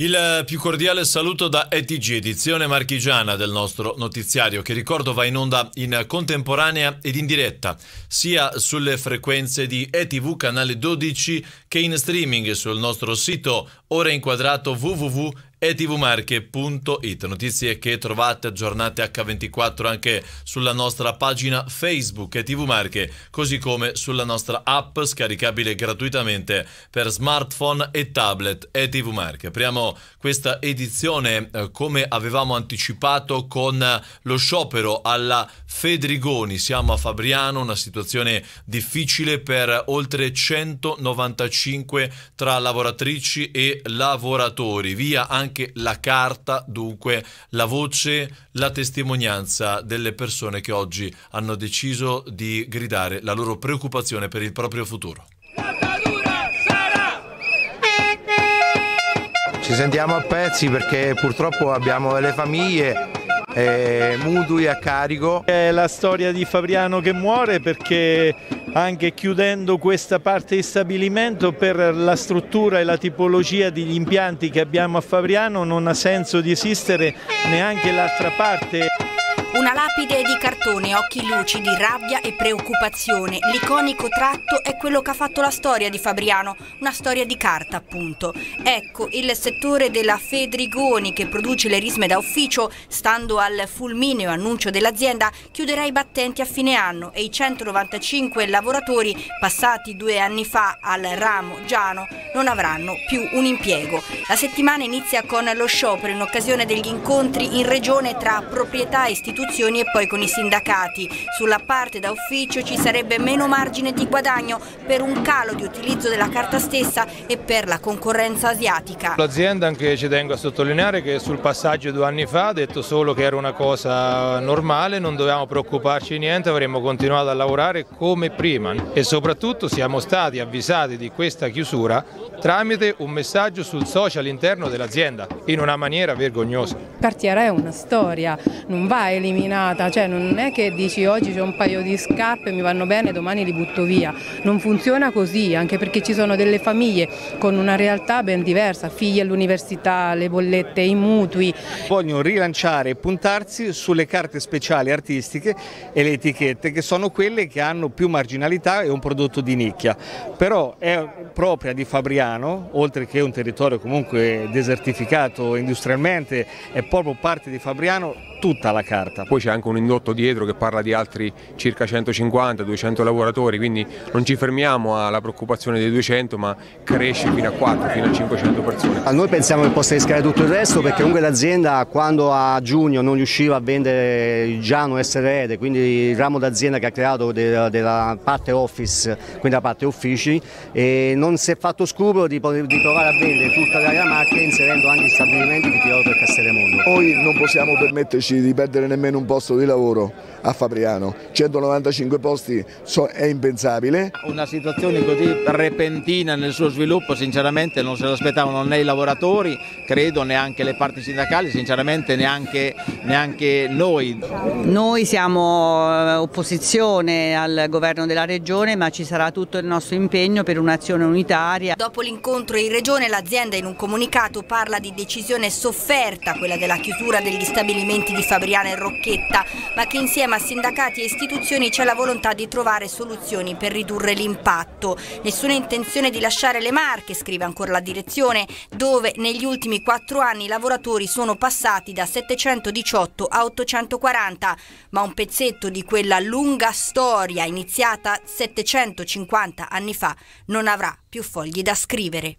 Il più cordiale saluto da ETG, edizione marchigiana del nostro notiziario, che ricordo va in onda in contemporanea ed in diretta, sia sulle frequenze di ETV canale 12 che in streaming sul nostro sito ora inquadrato www etvmarche.it. Notizie che trovate aggiornate H24 anche sulla nostra pagina Facebook ETV Marche, così come sulla nostra app scaricabile gratuitamente per smartphone e tablet ETV Marche. Apriamo questa edizione eh, come avevamo anticipato con lo sciopero alla Fedrigoni. Siamo a Fabriano, una situazione difficile per oltre 195 tra lavoratrici e lavoratori. Via anche anche la carta, dunque la voce, la testimonianza delle persone che oggi hanno deciso di gridare la loro preoccupazione per il proprio futuro. Ci sentiamo a pezzi perché purtroppo abbiamo delle famiglie eh, mutui a carico. È la storia di Fabriano che muore perché anche chiudendo questa parte di stabilimento per la struttura e la tipologia degli impianti che abbiamo a Fabriano non ha senso di esistere neanche l'altra parte. Una lapide di cartone, occhi lucidi, rabbia e preoccupazione. L'iconico tratto è quello che ha fatto la storia di Fabriano, una storia di carta appunto. Ecco, il settore della Fedrigoni che produce le risme da ufficio, stando al fulmineo annuncio dell'azienda, chiuderà i battenti a fine anno e i 195 lavoratori passati due anni fa al ramo Giano non avranno più un impiego. La settimana inizia con lo sciopero in occasione degli incontri in regione tra proprietà e istituzioni istituzioni e poi con i sindacati. Sulla parte da ufficio ci sarebbe meno margine di guadagno per un calo di utilizzo della carta stessa e per la concorrenza asiatica. L'azienda anche ci tengo a sottolineare che sul passaggio due anni fa ha detto solo che era una cosa normale, non dovevamo preoccuparci di niente, avremmo continuato a lavorare come prima e soprattutto siamo stati avvisati di questa chiusura tramite un messaggio sul social interno dell'azienda in una maniera vergognosa. Cartiera è una storia, non va eliminata eliminata, cioè non è che dici oggi c'è un paio di scarpe, mi vanno bene, domani li butto via, non funziona così, anche perché ci sono delle famiglie con una realtà ben diversa, figli all'università, le bollette, i mutui. Vogliono rilanciare e puntarsi sulle carte speciali artistiche e le etichette che sono quelle che hanno più marginalità e un prodotto di nicchia, però è propria di Fabriano, oltre che un territorio comunque desertificato industrialmente, è proprio parte di Fabriano tutta la carta. Poi c'è anche un indotto dietro che parla di altri circa 150-200 lavoratori, quindi non ci fermiamo alla preoccupazione dei 200 ma cresce fino a 4, fino a 500 persone. A noi pensiamo che possa rischiare tutto il resto perché comunque l'azienda quando a giugno non riusciva a vendere il Giano SRL, quindi il ramo d'azienda che ha creato della parte office, quindi la parte uffici, e non si è fatto scrupolo di, di provare a vendere tutta la macchina inserendo anche gli stabilimenti di Piero per Castellamondo. Noi non possiamo permetterci riesci di perdere nemmeno un posto di lavoro a Fabriano, 195 posti è impensabile. Una situazione così repentina nel suo sviluppo sinceramente non se lo aspettavano né i lavoratori, credo neanche le parti sindacali, sinceramente neanche, neanche noi. Noi siamo eh, opposizione al governo della regione ma ci sarà tutto il nostro impegno per un'azione unitaria. Dopo l'incontro in regione l'azienda in un comunicato parla di decisione sofferta, quella della chiusura degli stabilimenti di Fabriana e Rocchetta, ma che insieme a sindacati e istituzioni c'è la volontà di trovare soluzioni per ridurre l'impatto. Nessuna intenzione di lasciare le marche, scrive ancora la direzione, dove negli ultimi quattro anni i lavoratori sono passati da 718 a 840, ma un pezzetto di quella lunga storia iniziata 750 anni fa non avrà più fogli da scrivere.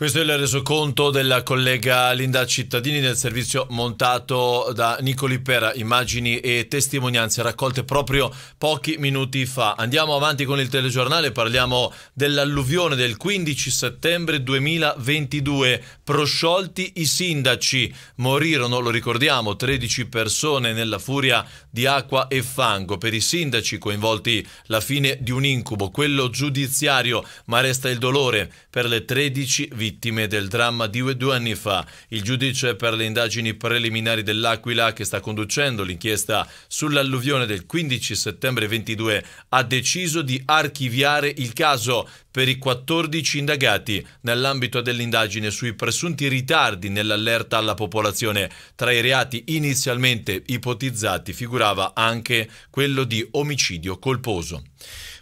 Questo è il resoconto della collega Linda Cittadini del servizio montato da Nicoli Pera, immagini e testimonianze raccolte proprio pochi minuti fa. Andiamo avanti con il telegiornale, parliamo dell'alluvione del 15 settembre 2022. Prosciolti i sindaci, morirono, lo ricordiamo, 13 persone nella furia di acqua e fango. Per i sindaci coinvolti la fine di un incubo, quello giudiziario, ma resta il dolore per le 13 vittime vittime del dramma di due anni fa. Il giudice per le indagini preliminari dell'Aquila, che sta conducendo l'inchiesta sull'alluvione del 15 settembre 22, ha deciso di archiviare il caso per i 14 indagati nell'ambito dell'indagine sui presunti ritardi nell'allerta alla popolazione. Tra i reati inizialmente ipotizzati figurava anche quello di omicidio colposo.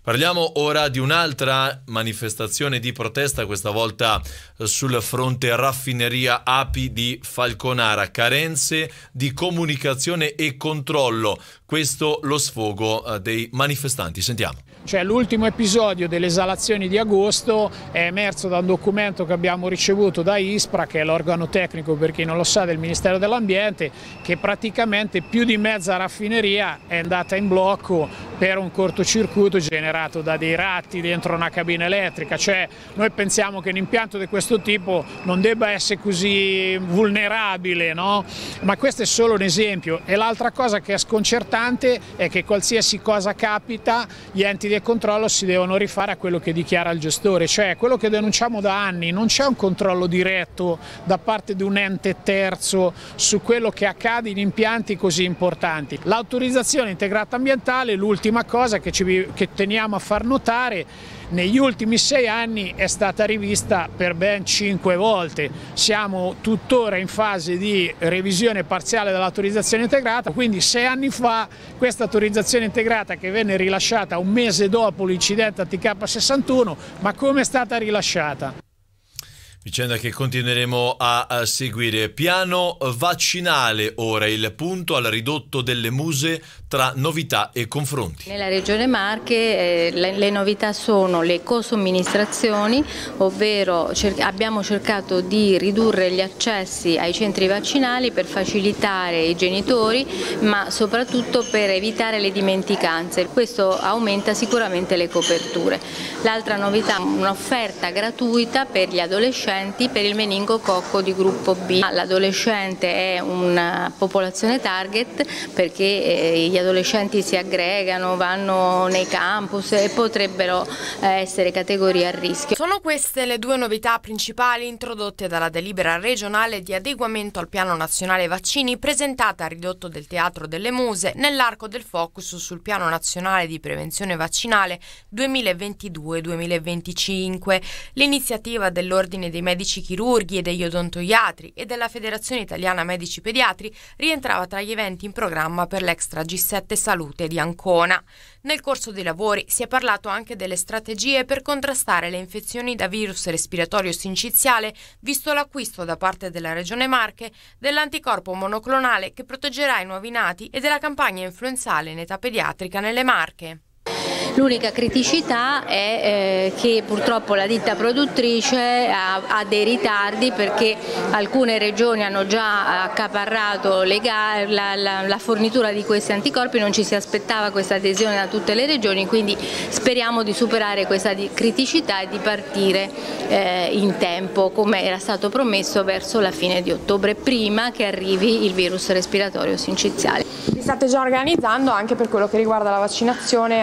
Parliamo ora di un'altra manifestazione di protesta, questa volta sul fronte raffineria Api di Falconara. Carenze di comunicazione e controllo. Questo lo sfogo eh, dei manifestanti. Sentiamo. Cioè, l'ultimo episodio delle esalazioni di agosto è emerso da un documento che abbiamo ricevuto da ISPRA, che è l'organo tecnico per chi non lo sa del Ministero dell'Ambiente, che praticamente più di mezza raffineria è andata in blocco per un cortocircuito generato da dei ratti dentro una cabina elettrica. Cioè, noi pensiamo che un impianto di questo tipo non debba essere così vulnerabile, no? ma questo è solo un esempio. E l'altra cosa che è sconcertante è che qualsiasi cosa capita, gli enti di controllo si devono rifare a quello che dichiara il gestore, cioè quello che denunciamo da anni, non c'è un controllo diretto da parte di un ente terzo su quello che accade in impianti così importanti. L'autorizzazione integrata ambientale, l'ultima cosa che, ci, che teniamo a far notare, negli ultimi sei anni è stata rivista per ben cinque volte. Siamo tuttora in fase di revisione parziale dell'autorizzazione integrata, quindi sei anni fa questa autorizzazione integrata che venne rilasciata un mese dopo l'incidente ATK61, ma come è stata rilasciata? Vicenda che continueremo a, seguire. Piano vaccinale, ora il punto al ridotto delle muse tra novità e confronti. Nella Regione Marche eh, le, le, novità sono le co-somministrazioni, ovvero cer abbiamo cercato di ridurre gli accessi ai centri vaccinali per facilitare i genitori, ma soprattutto per evitare le dimenticanze. Questo aumenta sicuramente le coperture. L'altra novità, un'offerta gratuita per gli adolescenti adolescenti per il meningococco di gruppo B. L'adolescente è una popolazione target perché eh, gli adolescenti si aggregano, vanno nei campus e potrebbero eh, essere categorie a rischio. Sono queste le due novità principali introdotte dalla delibera regionale di adeguamento al piano nazionale vaccini presentata a ridotto del Teatro delle Muse nell'arco del focus sul piano nazionale di prevenzione vaccinale 2022-2025. L'iniziativa dell'Ordine dei medici chirurghi e degli odontoiatri e della Federazione Italiana Medici Pediatri rientrava tra gli eventi in programma per l'Extra G7 Salute di Ancona. Nel corso dei lavori si è parlato anche delle strategie per contrastare le infezioni da virus respiratorio sinciziale, visto l'acquisto da parte della Regione Marche dell'anticorpo monoclonale che proteggerà i nuovi nati e della campagna influenzale in età pediatrica nelle Marche. L'unica criticità è eh, che purtroppo la ditta produttrice ha, ha, dei ritardi perché alcune regioni hanno già accaparrato la, la, la, fornitura di questi anticorpi, non ci si aspettava questa adesione da tutte le regioni, quindi speriamo di superare questa criticità e di partire eh, in tempo come era stato promesso verso la fine di ottobre, prima che arrivi il virus respiratorio sinciziale. Vi state già organizzando anche per quello che riguarda la vaccinazione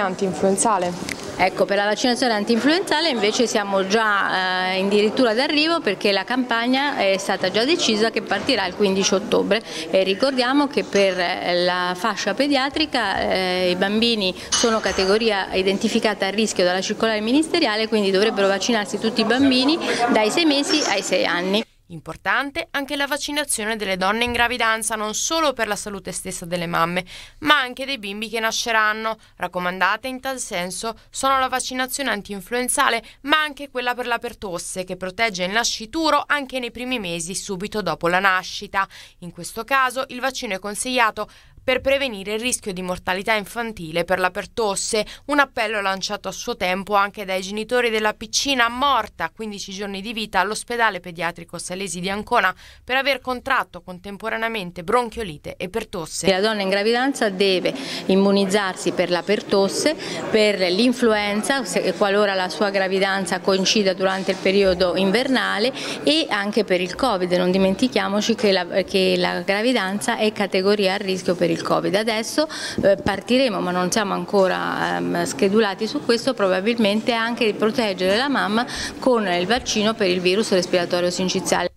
influenzale? Ecco, per la vaccinazione anti-influenzale invece siamo già eh, addirittura d'arrivo perché la campagna è stata già decisa che partirà il 15 ottobre e ricordiamo che per la fascia pediatrica eh, i bambini sono categoria identificata a rischio dalla circolare ministeriale quindi dovrebbero vaccinarsi tutti i bambini dai 6 mesi ai 6 anni. Importante anche la vaccinazione delle donne in gravidanza, non solo per la salute stessa delle mamme, ma anche dei bimbi che nasceranno. Raccomandate in tal senso sono la vaccinazione antinfluenzale, ma anche quella per la pertosse, che protegge il nascituro anche nei primi mesi subito dopo la nascita. In questo caso il vaccino è consigliato per prevenire il rischio di mortalità infantile per la pertosse, un appello lanciato a suo tempo anche dai genitori della piccina morta a 15 giorni di vita all'ospedale pediatrico Salesi di Ancona per aver contratto contemporaneamente bronchiolite e pertosse. La donna in gravidanza deve immunizzarsi per la pertosse, per l'influenza, qualora la sua gravidanza coincida durante il periodo invernale e anche per il Covid. Non dimentichiamoci che la, che la gravidanza è categoria a rischio per il il Covid. Adesso eh, partiremo, ma non siamo ancora ehm, schedulati su questo, probabilmente anche di proteggere la mamma con il vaccino per il virus respiratorio sinciziale.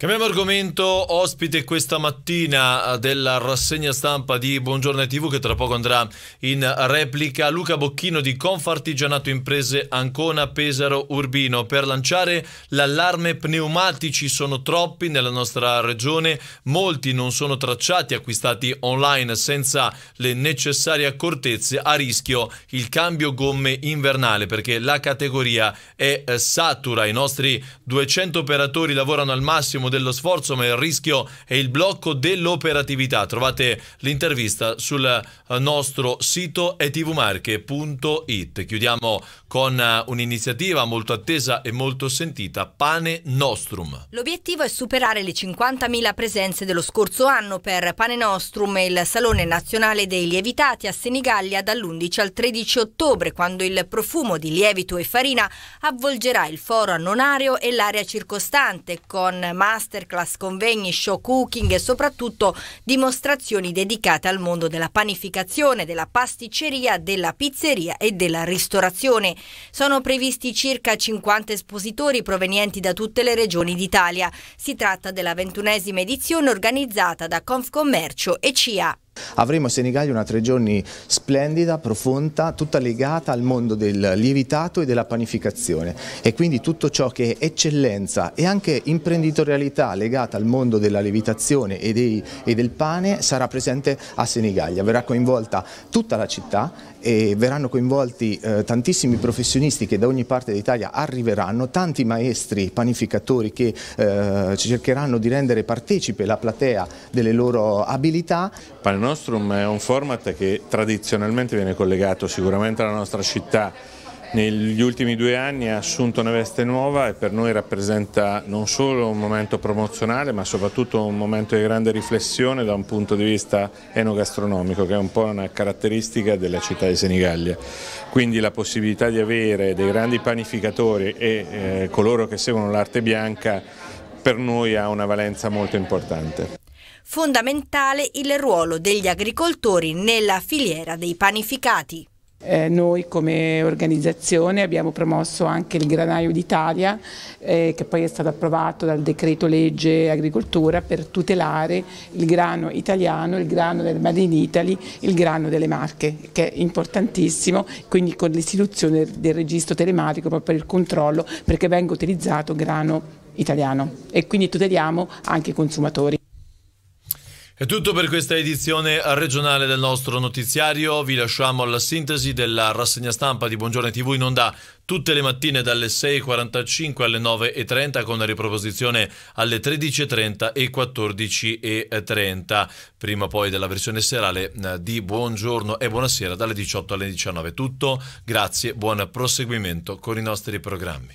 Cambiamo argomento, ospite questa mattina della rassegna stampa di Buongiorno TV che tra poco andrà in replica. Luca Bocchino di Confartigianato Imprese Ancona Pesaro Urbino. Per lanciare l'allarme pneumatici sono troppi nella nostra regione, molti non sono tracciati acquistati online senza le necessarie accortezze, a rischio il cambio gomme invernale perché la categoria è satura, i nostri 200 operatori lavorano al massimo dello sforzo, ma il rischio è il blocco dell'operatività. Trovate l'intervista sul eh, nostro sito etvmarche.it. Chiudiamo con eh, un'iniziativa molto attesa e molto sentita, Pane Nostrum. L'obiettivo è superare le 50.000 presenze dello scorso anno per Pane Nostrum, il Salone Nazionale dei Lievitati a Senigallia dall'11 al 13 ottobre, quando il profumo di lievito e farina avvolgerà il foro annonario e l'area circostante con massa masterclass, convegni, show cooking e soprattutto dimostrazioni dedicate al mondo della panificazione, della pasticceria, della pizzeria e della ristorazione. Sono previsti circa 50 espositori provenienti da tutte le regioni d'Italia. Si tratta della ventunesima edizione organizzata da Confcommercio e CIA. Avremo a Senigallia una tre giorni splendida, profonda, tutta legata al mondo del lievitato e della panificazione e quindi tutto ciò che è eccellenza e anche imprenditorialità legata al mondo della lievitazione e, dei, e del pane sarà presente a Senigallia. Verrà coinvolta tutta la città e verranno coinvolti eh, tantissimi professionisti che da ogni parte d'Italia arriveranno, tanti maestri panificatori che eh, cercheranno di rendere partecipe la platea delle loro abilità. Pane Nostrum è un format che tradizionalmente viene collegato sicuramente alla nostra città negli ultimi due anni ha assunto una veste nuova e per noi rappresenta non solo un momento promozionale ma soprattutto un momento di grande riflessione da un punto di vista enogastronomico che è un po' una caratteristica della città di Senigallia. Quindi la possibilità di avere dei grandi panificatori e eh, coloro che seguono l'arte bianca per noi ha una valenza molto importante. Fondamentale il ruolo degli agricoltori nella filiera dei panificati. Eh, noi come organizzazione abbiamo promosso anche il Granaio d'Italia eh, che poi è stato approvato dal decreto legge agricoltura per tutelare il grano italiano, il grano del Made in Italy, il grano delle Marche che è importantissimo, quindi con l'istituzione del registro telematico proprio per il controllo perché venga utilizzato grano italiano e quindi tuteliamo anche i consumatori. È tutto per questa edizione regionale del nostro notiziario. Vi lasciamo alla sintesi della rassegna stampa di Buongiorno TV in onda tutte le mattine dalle 6.45 alle 9.30 con riproposizione alle 13.30 e 14.30. Prima poi della versione serale eh, di Buongiorno e Buonasera dalle 18 alle 19. Tutto, grazie, buon proseguimento con i nostri programmi.